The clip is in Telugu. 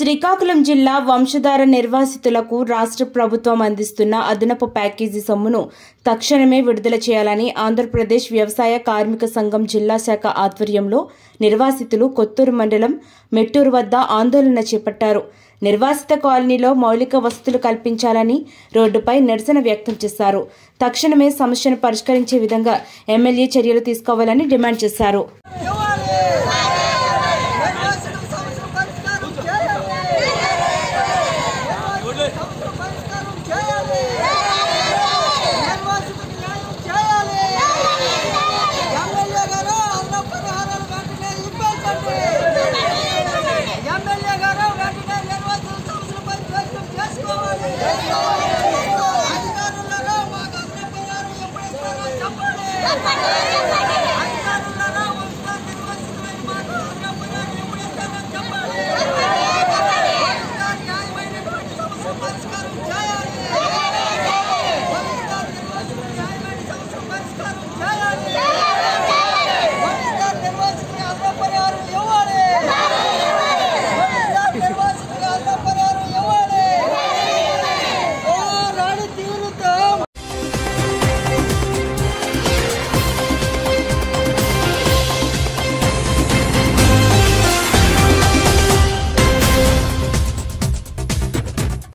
శ్రీకాకుళం జిల్లా వంశధార నిర్వాసితులకు రాష్ట్ర ప్రభుత్వం అందిస్తున్న అదనపు ప్యాకేజీ సొమ్మును తక్షణమే విడుదల చేయాలని ఆంధ్రప్రదేశ్ వ్యవసాయ కార్మిక సంఘం జిల్లా శాఖ ఆధ్వర్యంలో నిర్వాసితులు కొత్తూరు మండలం మెట్టూరు వద్ద ఆందోళన చేపట్టారు. నిర్వాసిత కాలనీలో మౌలిక వసతులు కల్పించాలని రోడ్డుపై నిరసన వ్యక్తం చేశారు. తక్షణమే సమస్యను పరిష్కరించే విధంగా ఎమ్మెల్యే చర్యలు తీసుకోవాలని డిమాండ్ చేశారు. Vai, vai, vai.